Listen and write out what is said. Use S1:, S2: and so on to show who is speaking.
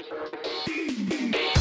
S1: You.